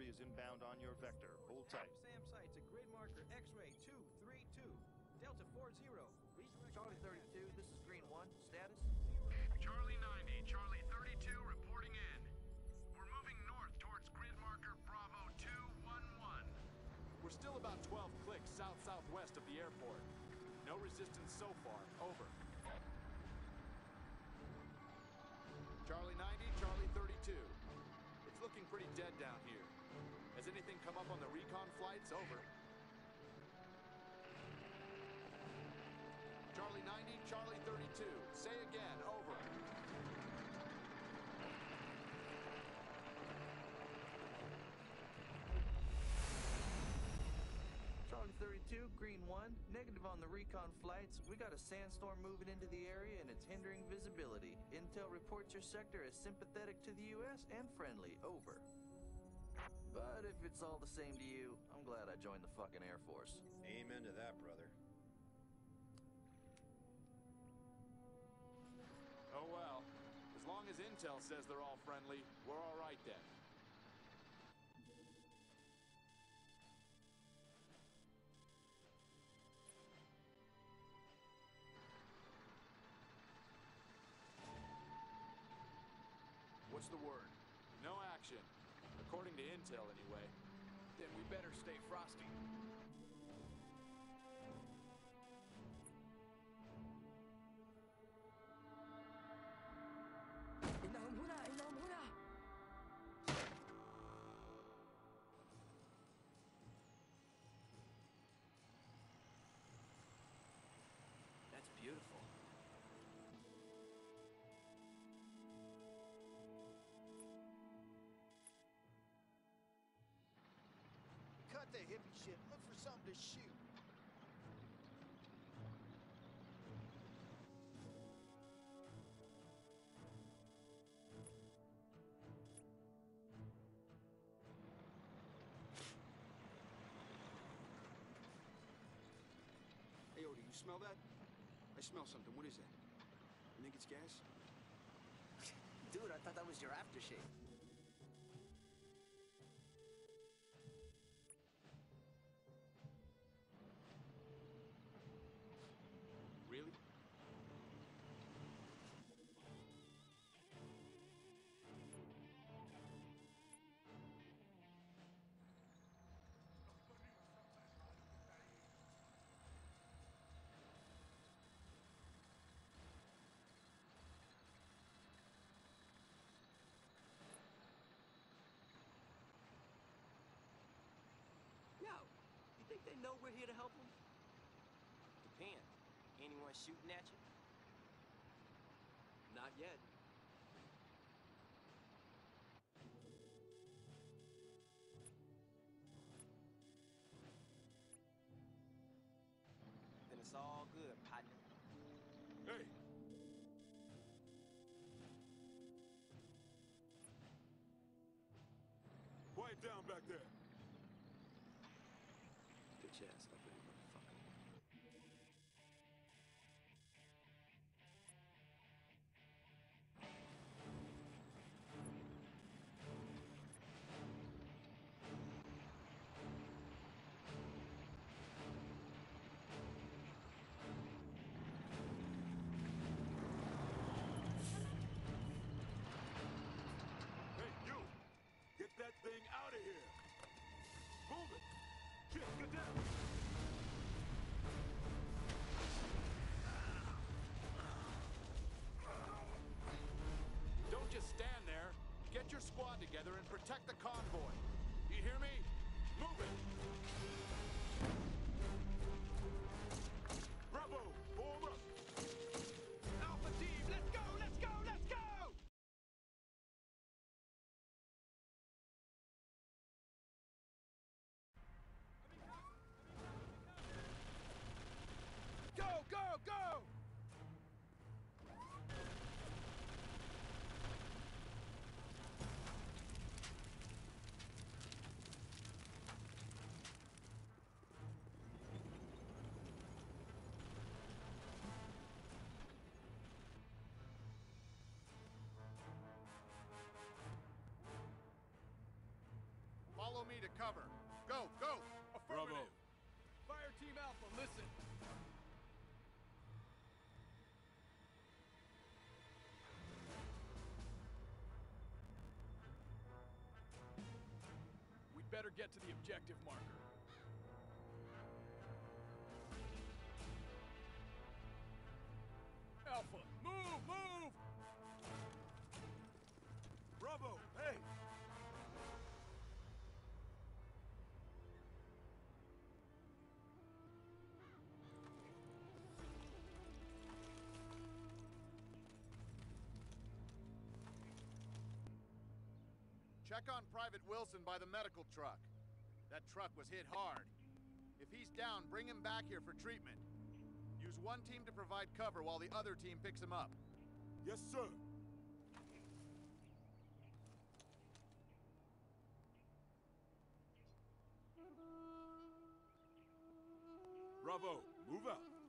Echo 3 is inbound on your vector. Hold tight. SAM sites a grid marker X-ray 232. Delta 40. Charlie 32, this is Green 1. Status? Charlie 90, Charlie 32 reporting in. We're moving north towards grid marker Bravo 211. We're still about 12 clicks south-southwest of the airport. No resistance so far. Over. Charlie 90, Charlie 32. It's looking pretty dead down here. Come up on the recon flights? Over. Charlie 90, Charlie 32. Say again, over. Charlie 32, Green 1. Negative on the recon flights. We got a sandstorm moving into the area and it's hindering visibility. Intel reports your sector is sympathetic to the U.S. and friendly. Over. But if it's all the same to you, I'm glad I joined the fucking Air Force. Amen to that, brother. Oh well. As long as Intel says they're all friendly, we're all right then. What's the word? Anyway. Then we better stay frosty. Cut the hippie shit. Look for something to shoot. Hey, Odie, you smell that? I smell something. What is that? You think it's gas? Dude, I thought that was your aftershave. You know we're here to help them? Depend. Anyone shooting at you? Not yet. Then it's all good, partner. Hey! Quiet down back there. Get Don't just stand there. Get your squad together and protect go! Follow me to cover. Go, go! Affirmative! Bravo. Fire Team Alpha, listen. better get to the objective marker. Check on Private Wilson by the medical truck. That truck was hit hard. If he's down, bring him back here for treatment. Use one team to provide cover while the other team picks him up. Yes, sir. Bravo, move out.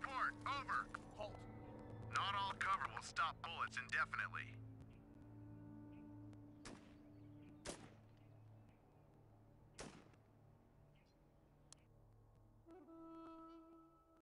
Report, over. Halt. Not all cover will stop bullets indefinitely.